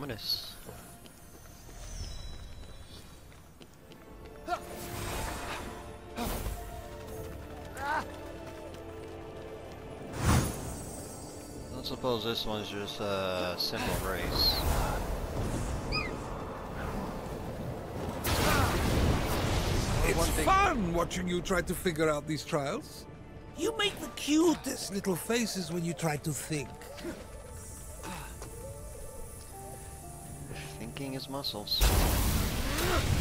Ominous. I suppose this one's just a simple race. It's fun watching you try to figure out these trials. You make the cutest little faces when you try to think. Thinking is muscles.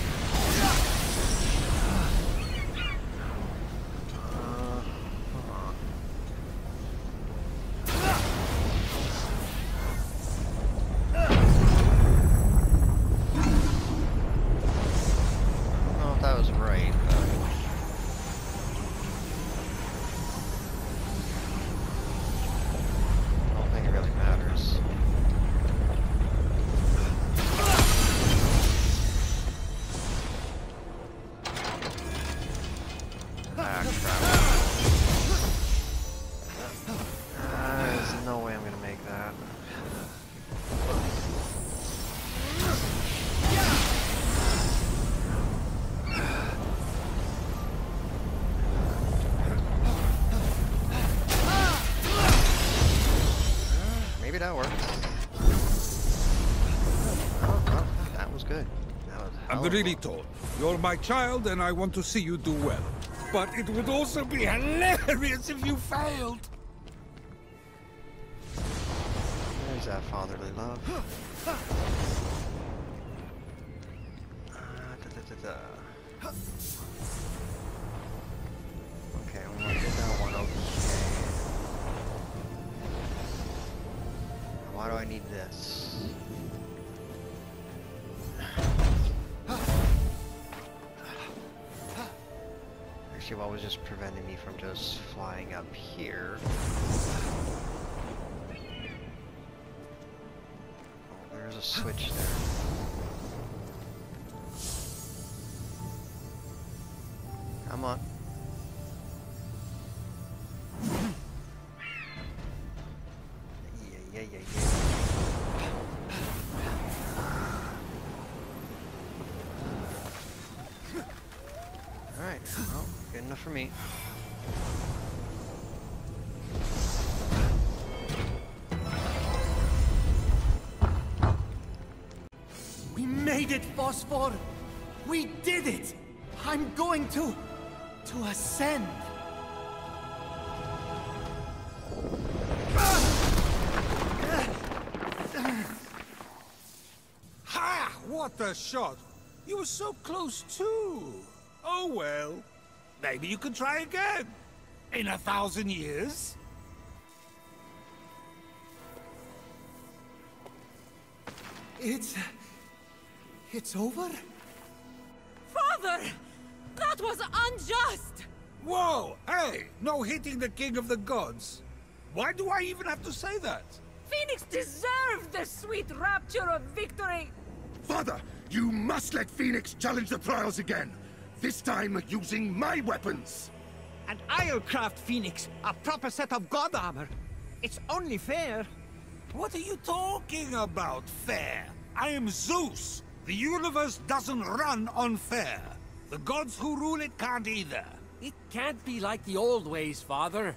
Told. You're my child and I want to see you do well. But it would also be hilarious if you failed. There's that fatherly love. a switch there. Come on. Yeah, yeah, yeah, yeah. Alright, well, good enough for me. Made it, Phosphor! We did it! I'm going to... to ascend! Ha! What a shot! You were so close too. Oh well. Maybe you can try again. In a thousand years. It's... it's over? Father! That was unjust! Whoa! Hey! No hitting the king of the gods. Why do I even have to say that? Fenyx deserved the sweet rapture of victory! Father, you must let Fenyx challenge the trials again. This time using my weapons. And I'll craft Fenyx a proper set of god armor. It's only fair. What are you talking about, fair? I am Zeus. The universe doesn't run on fair. The gods who rule it can't either. It can't be like the old ways, Father.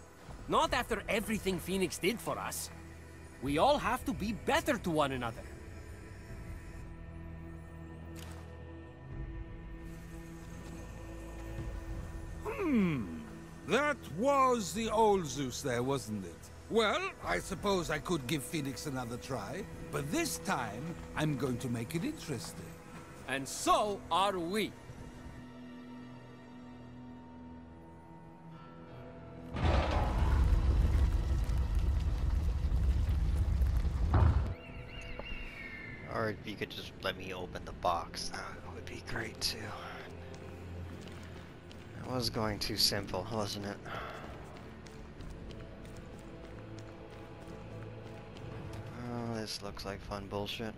Not after everything Fenyx did for us. We all have to be better to one another. Hmm. That was the old Zeus there, wasn't it? Well, I suppose I could give Fenyx another try, but this time I'm going to make it interesting. And so are we. Or if you could just let me open the box, that would be great too. It was going too simple, wasn't it? Oh, this looks like fun bullshit.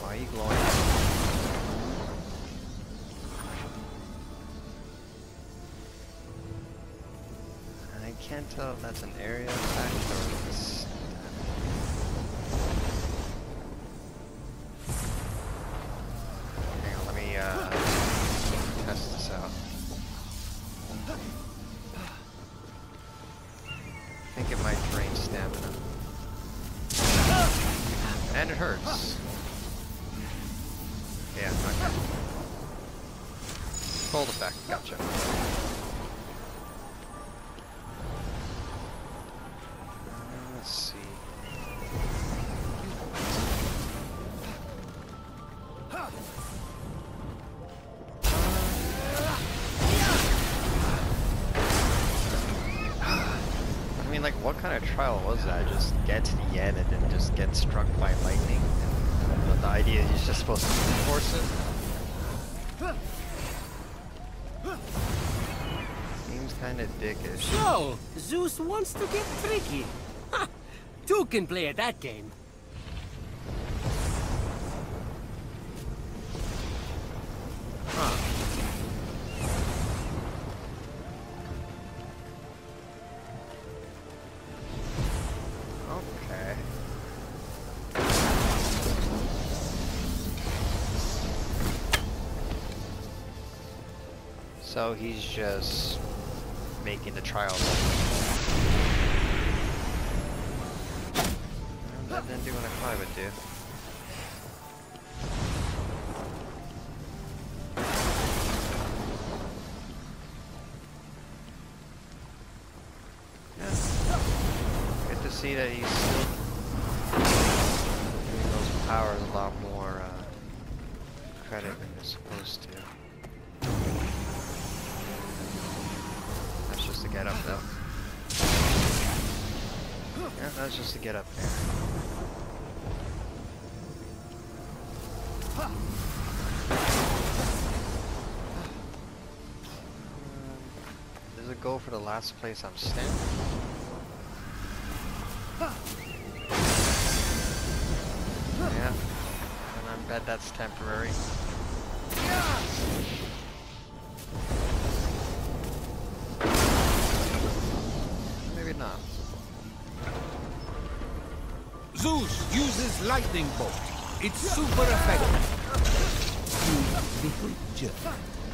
Why are you glowing? I can't tell if that's an area effect or it's Okay. Cold effect, gotcha. Uh, Let's see. I mean, like, what kind of trial was that? Just get to the end and then just get struck by lightning? The idea is just supposed to force it? Seems kind of dickish. So, Zeus wants to get tricky. Ha! Two can play at that game. He's just making the trial. Do what do. Get up though. Yeah, that's just to get up there. Um, Does it go for the last place I'm standing? Yeah. And I bet that's temporary. Lightning bolt. It's super effective. You little jerk.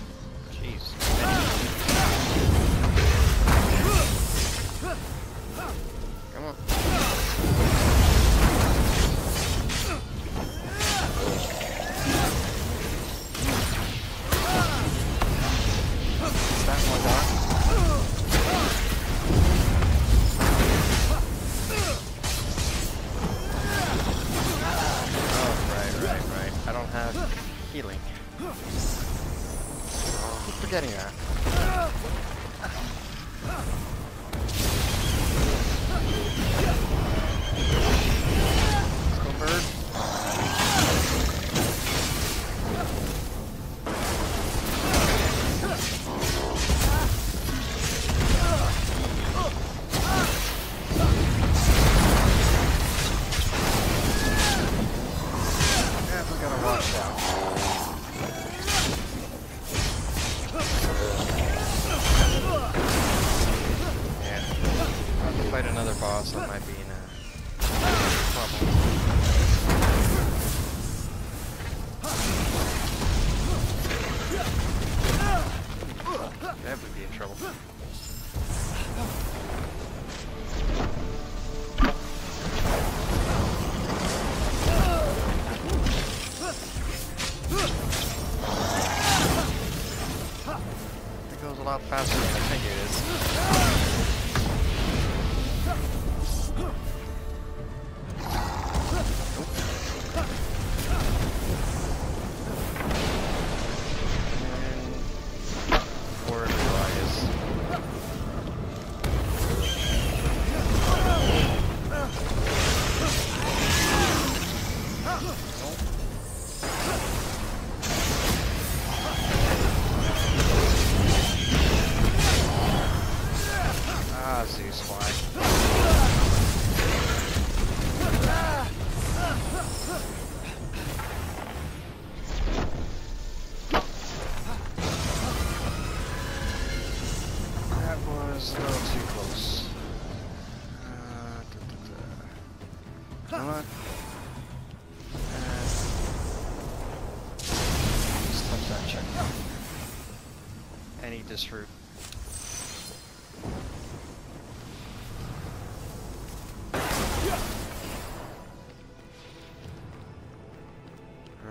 Any disroot.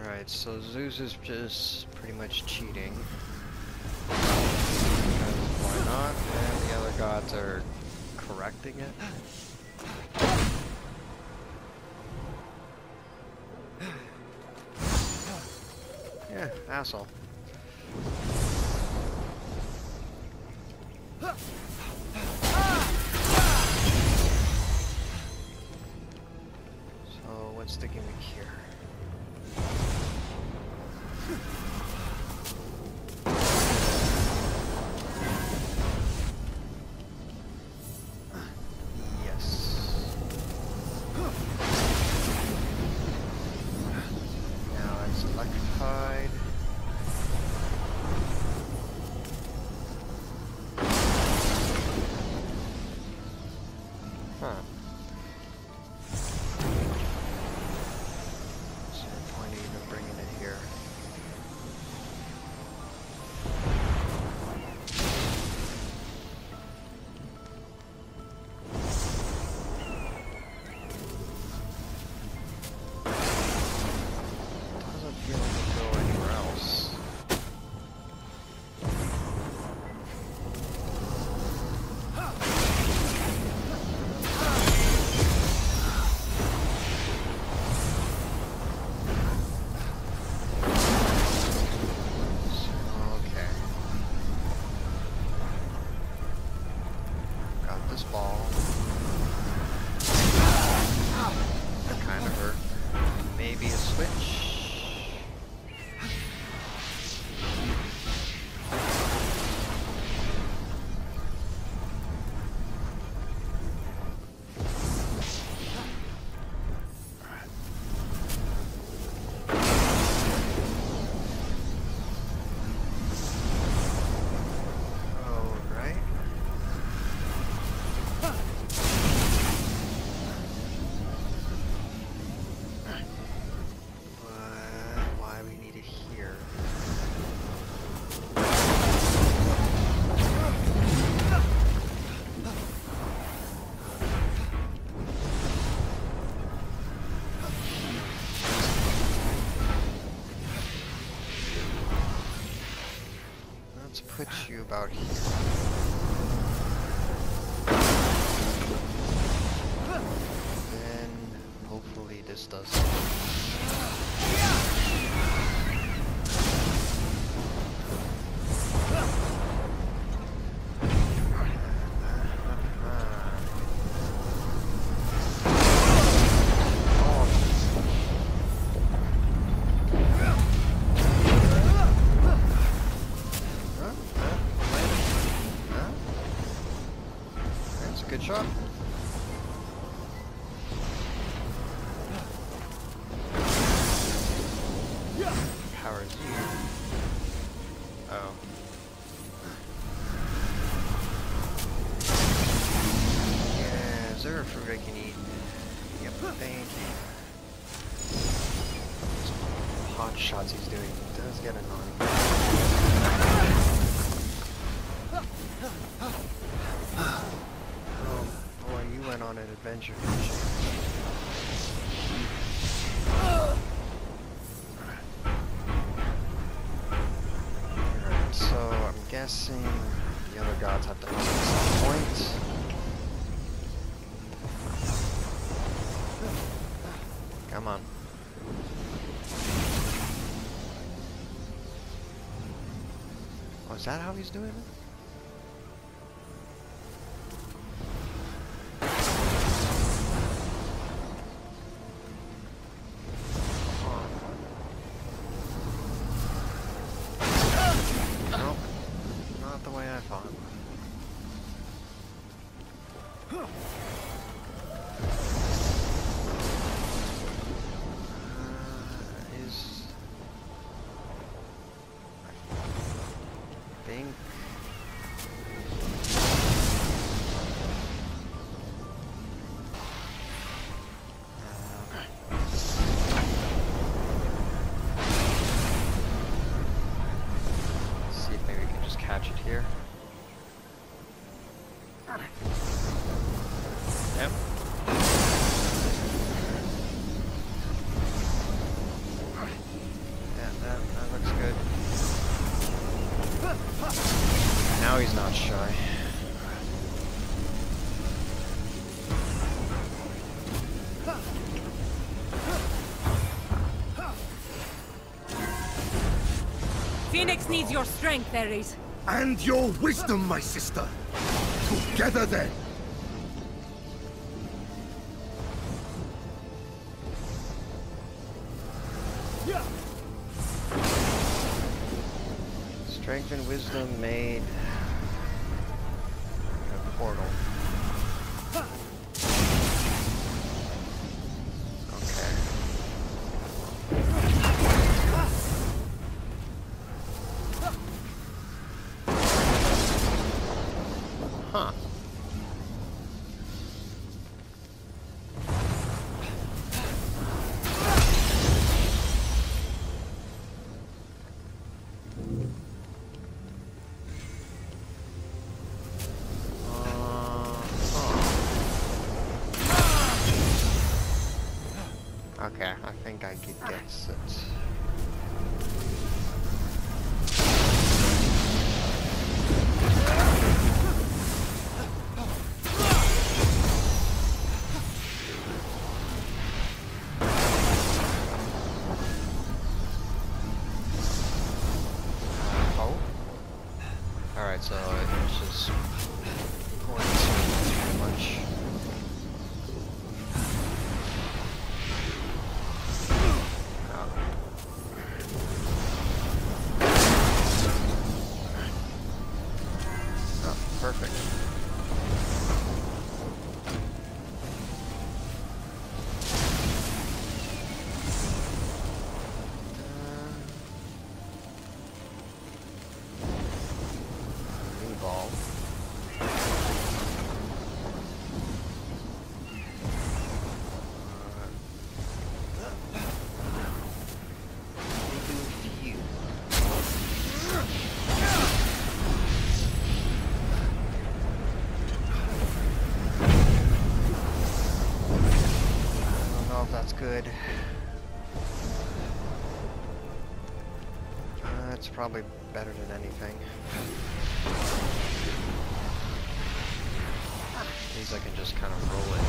Alright, so Zeus is just pretty much cheating. Why not? And the other gods are correcting it. Yeah, asshole. About here. Alright, so I'm guessing the other gods have to come at some point. Come on. Oh, is that how he's doing it? Fenyx needs your strength, Ares. And your wisdom, my sister. Together then, I get that it. probably better than anything. At least I can just kind of roll it.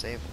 save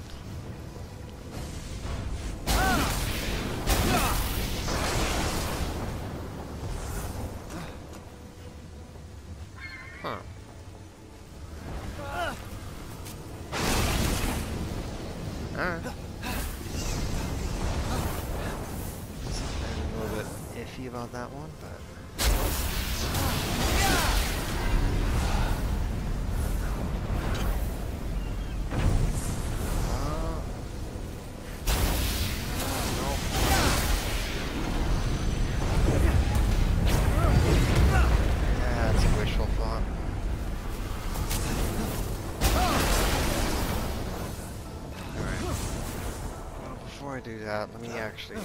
that. Let me actually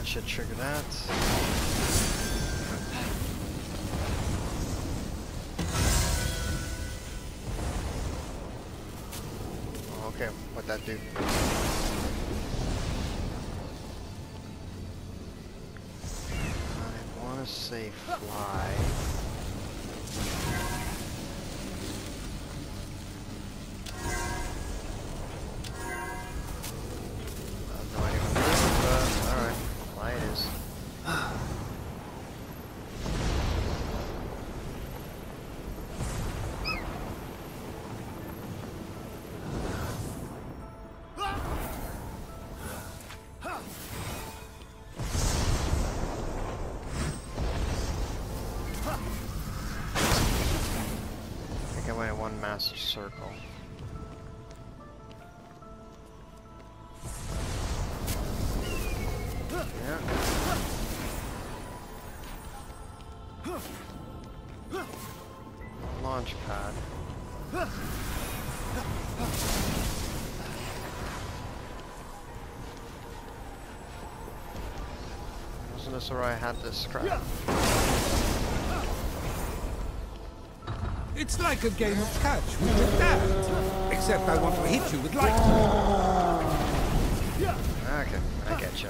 that should trigger that. Okay, what'd that do? I wanna say fly. Circle. Launch pad. Wasn't this where I had this crap? It's like a game of catch with your dad. Except I want to hit you with lightning. Okay, I get you.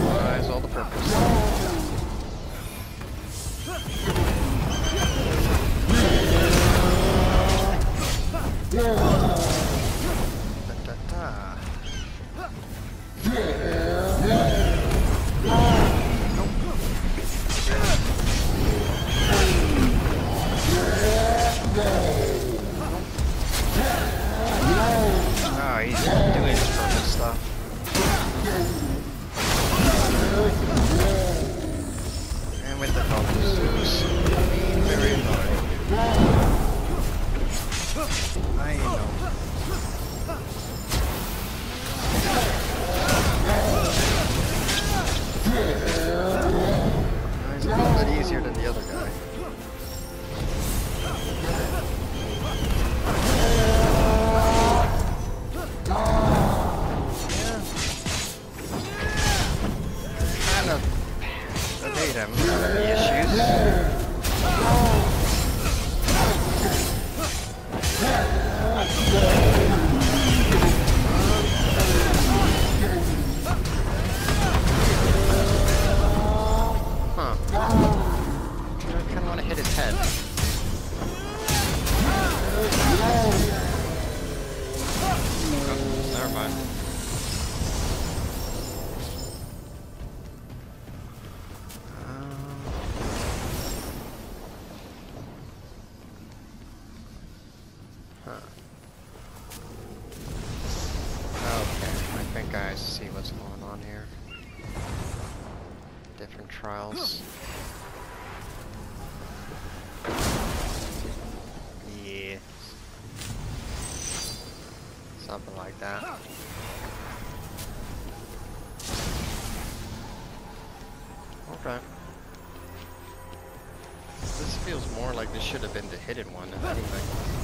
Why all the purpose? Trials. Yeah. Something like that. Okay. This feels more like this should have been the hidden one, if anything.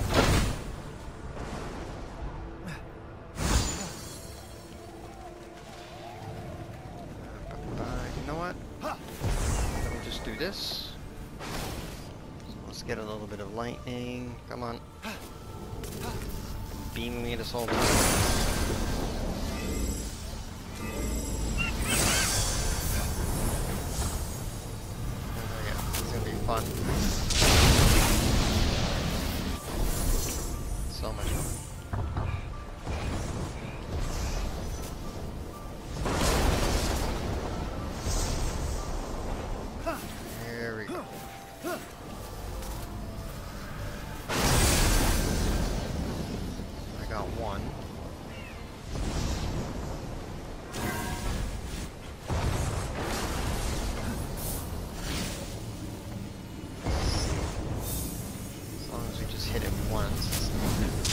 Get a little bit of lightning. Come on. Beam me this whole time. えっ?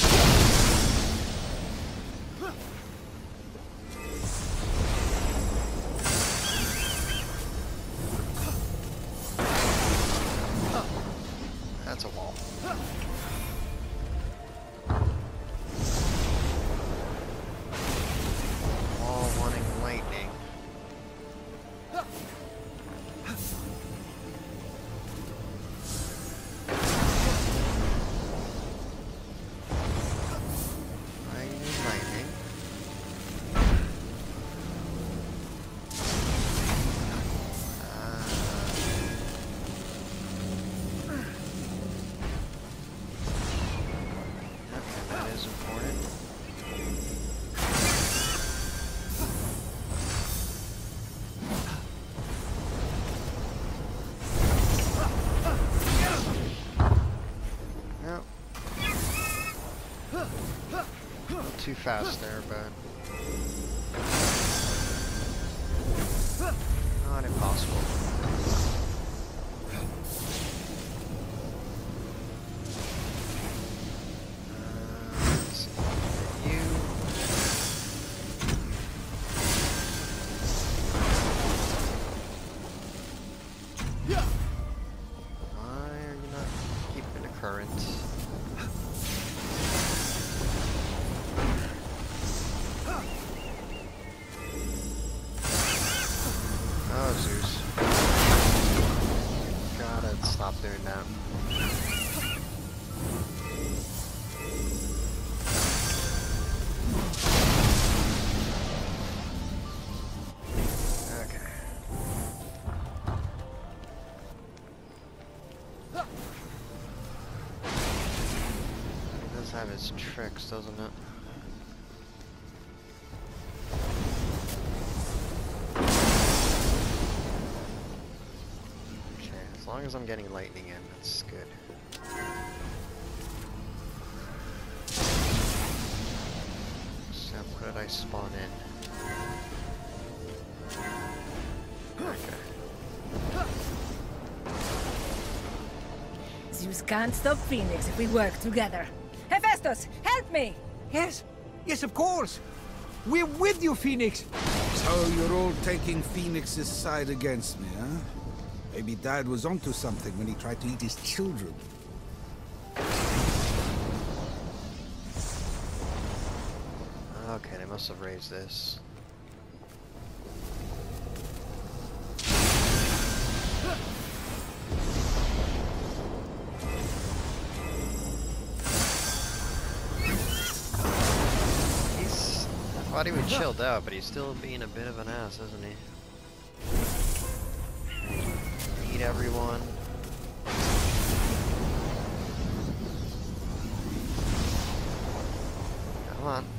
Too fast there, but Doing that. Okay. It does have its tricks, doesn't it? Long as I'm getting lightning in, that's good. So what did I spawn in? Okay. Zeus can't stop Fenyx if we work together. Hephaestus, help me! Yes, yes, of course. We're with you, Fenyx. So you're all taking Fenyx's side against me, huh? Maybe Dad was onto something when he tried to eat his children. Okay, they must have raised this. He's. I thought he would chilled out, but he's still being a bit of an ass, isn't he? Everyone. Come on.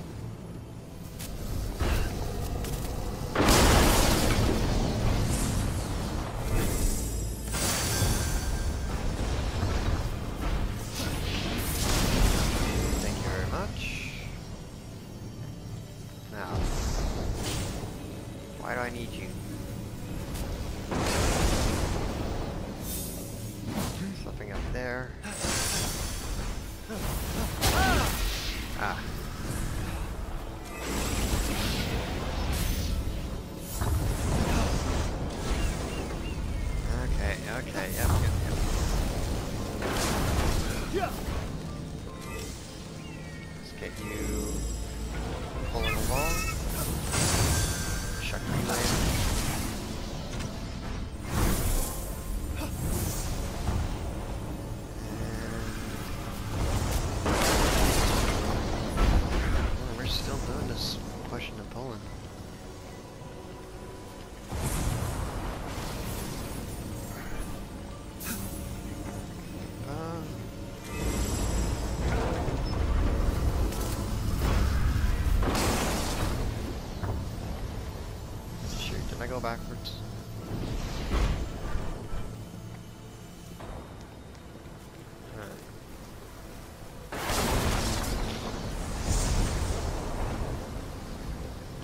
Go backwards?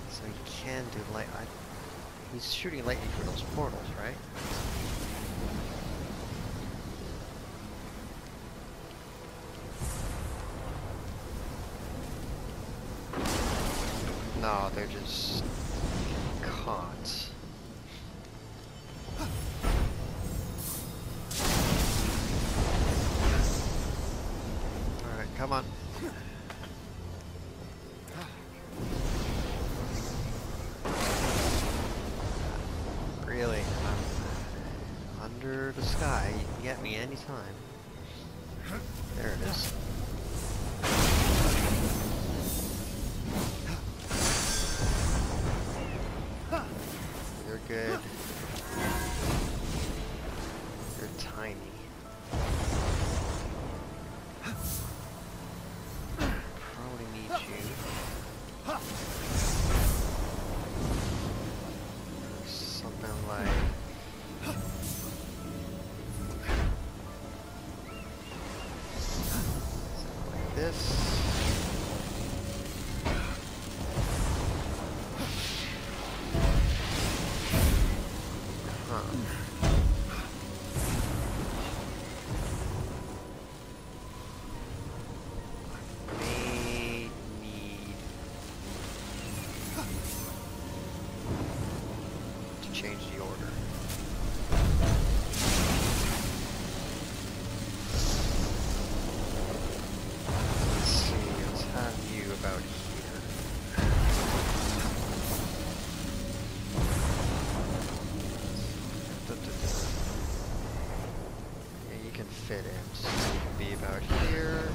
So he can do light. I, he's shooting lightning through those portals, right? Can change the order. Let's have you about here. You can fit in, so you can be about here.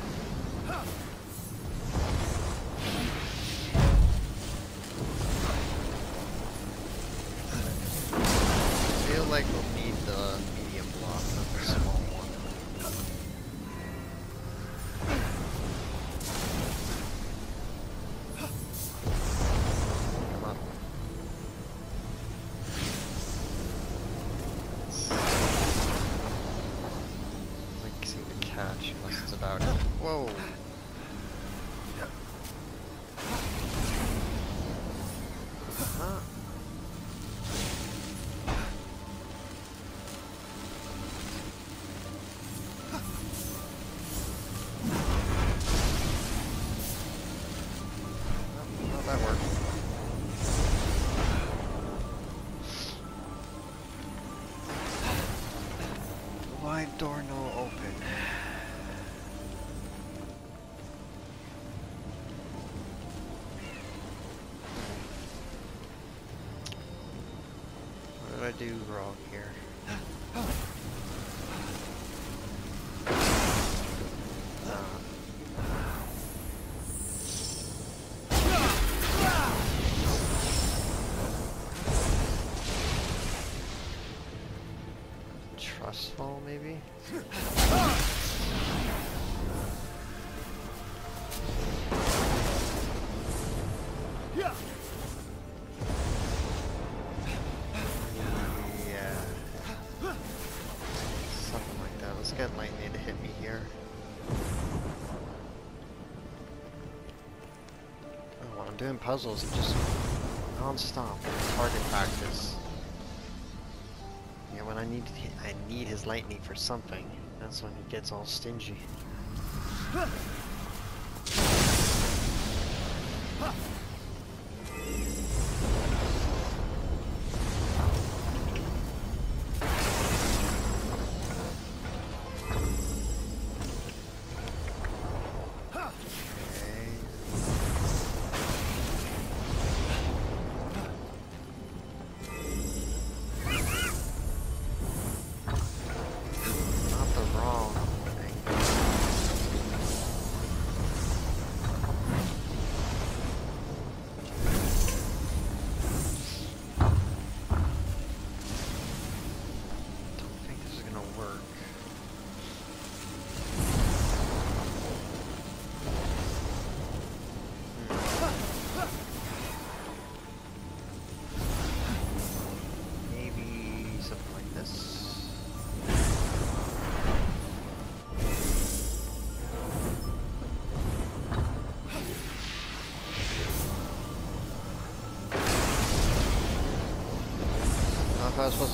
Do wrong here? Uh, trustful, maybe? I'm doing puzzles, and just non-stop target practice. Yeah, when I need I need his lightning for something, that's when he gets all stingy. Okay.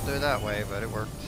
Do that way, but it worked.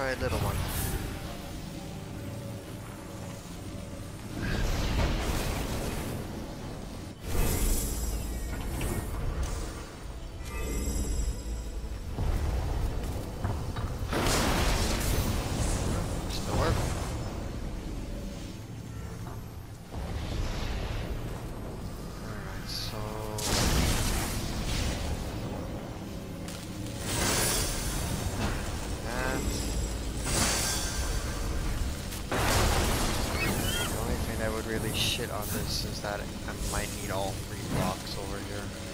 try the really shit on this is that I might need all three blocks over here.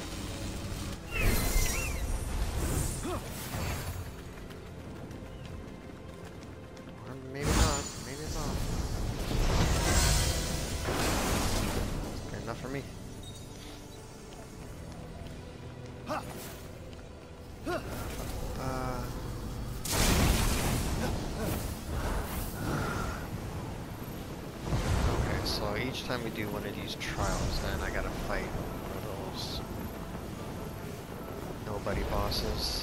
next time we do one of these trials, then I gotta fight one of those nobody bosses.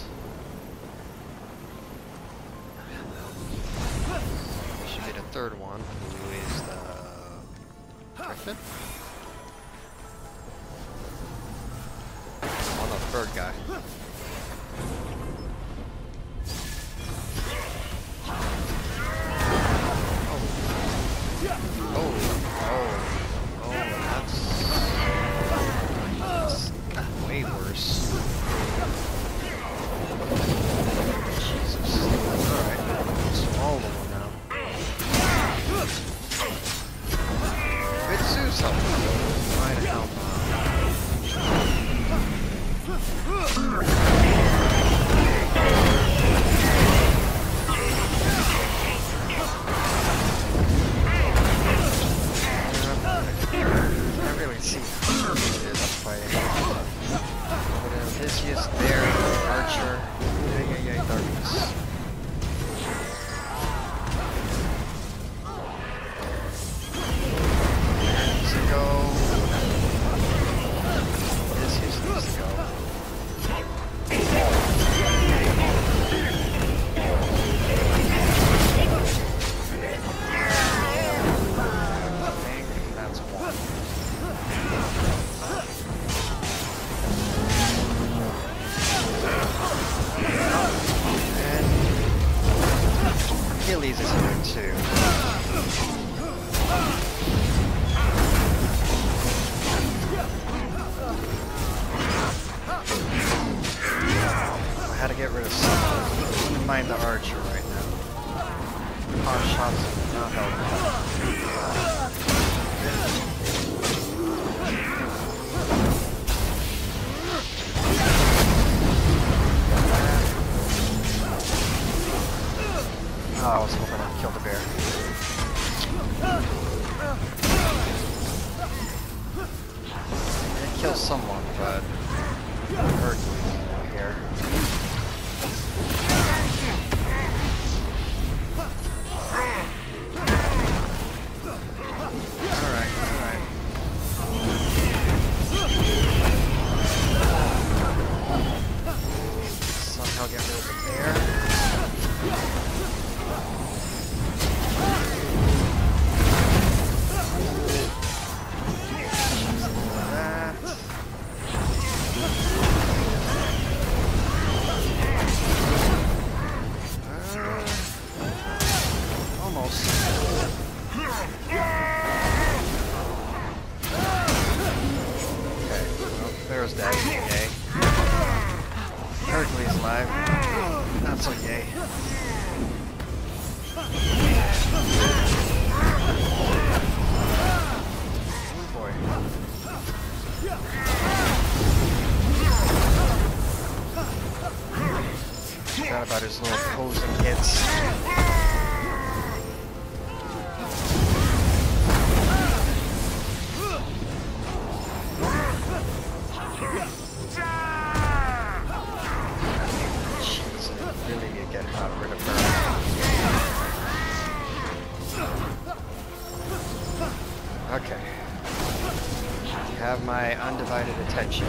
My undivided attention.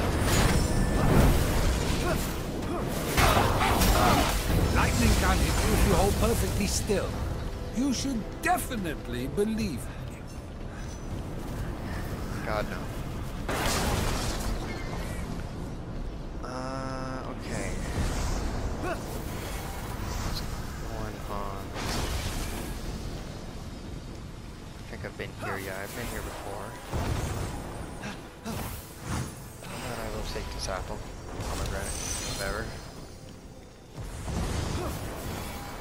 Lightning can't hit you if you hold perfectly still. You should definitely believe me. God no. Uh, okay. What's on? I think I've been here, yeah, I've been here before. Apple. Pomegranate, whatever.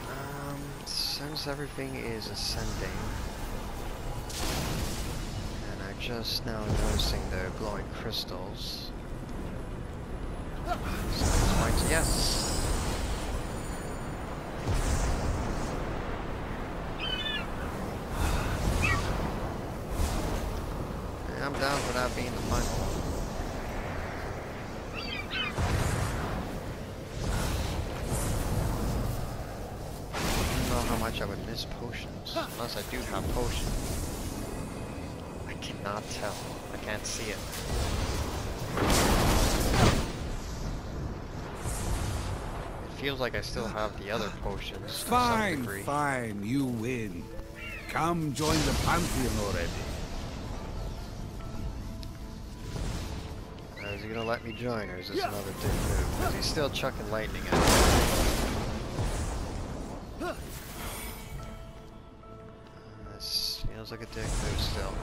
Um, since everything is ascending, and I'm just now noticing the glowing crystals. So yes. I do have potions. I cannot tell. I can't see it. It feels like I still have the other potions Fine, fine, you win. Come join the Pantheon already. Is he gonna let me join, or is this another dick move? Because he's still chucking lightning at me. Like a dick move still.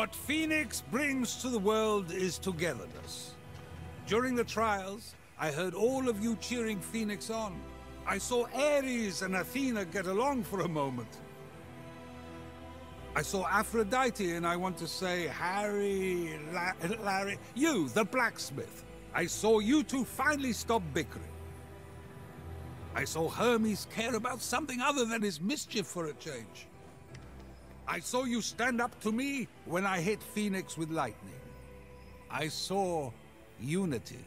What Fenyx brings to the world is togetherness. During the trials, I heard all of you cheering Fenyx on. I saw Ares and Athena get along for a moment. I saw Aphrodite, and I want to say Harry, La Larry, you, the blacksmith. I saw you two finally stop bickering. I saw Hermes care about something other than his mischief for a change. I saw you stand up to me when I hit Fenyx with lightning. I saw unity.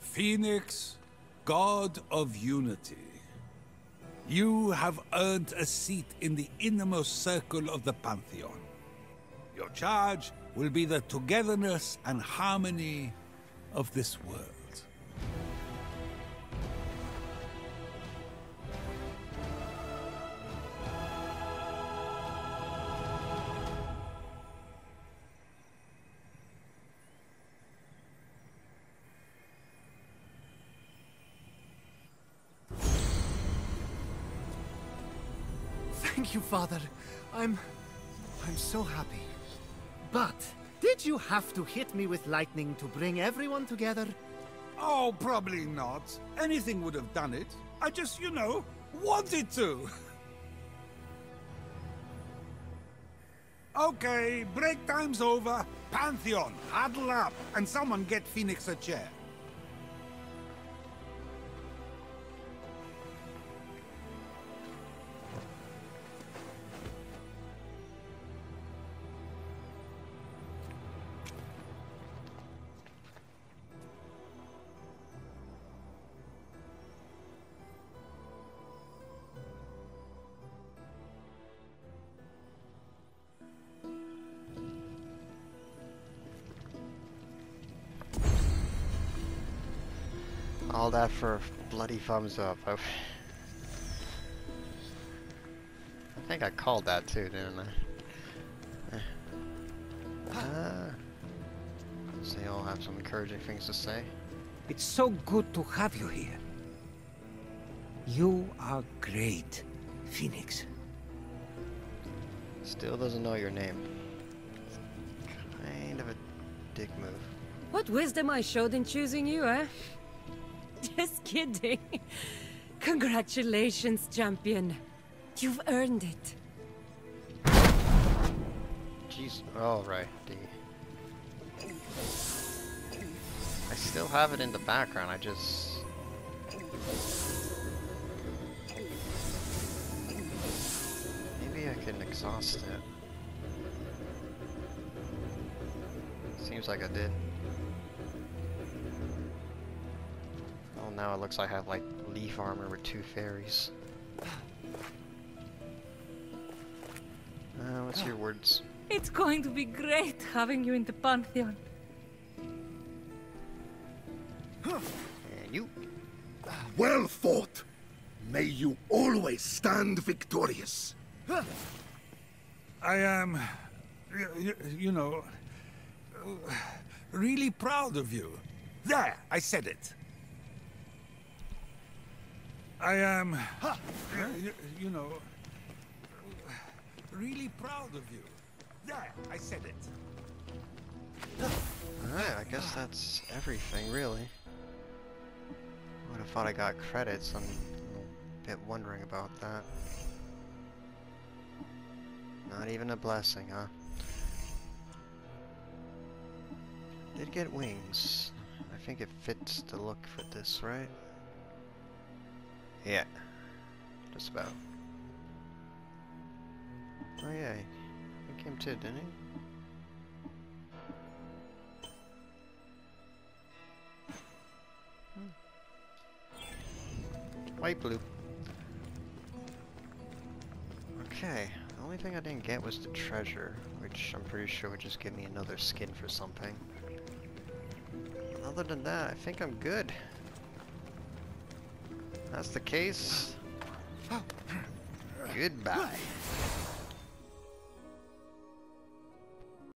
Fenyx, god of unity. You have earned a seat in the innermost circle of the Pantheon. Your charge will be the togetherness and harmony of this world. Father. I'm... I'm so happy. But, did you have to hit me with lightning to bring everyone together? Oh, probably not. Anything would have done it. I just, you know, wanted to. okay, break time's over. Pantheon, huddle up, and someone get Fenyx a chair. All that for a bloody thumbs up. I, I think I called that too, didn't I? Uh, so they all have some encouraging things to say. It's so good to have you here. You are great, Fenyx. Still doesn't know your name. Kind of a dick move. What wisdom I showed in choosing you, eh? Kidding. Congratulations, champion. You've earned it. Jeez. Right. D. I still have it in the background. I just. Maybe I can exhaust it. Seems like I did. Now it looks like I have like leaf armor with two fairies. Uh, what's your words? It's going to be great having you in the Pantheon. And you. Well fought! May you always stand victorious. I am, you, you know, really proud of you. There, I said it. I am, uh, you, you know, really proud of you. There, I said it. Alright, I guess that's everything, really. Would have thought I got credits. I'm a bit wondering about that. Not even a blessing, huh? Did get wings. I think it fits the look for this, right? Yeah. Just about. Oh yeah, he came too, didn't he? Hmm. White blue. Okay, the only thing I didn't get was the treasure, which I'm pretty sure would just give me another skin for something. Other than that, I think I'm good. That's the case. Goodbye.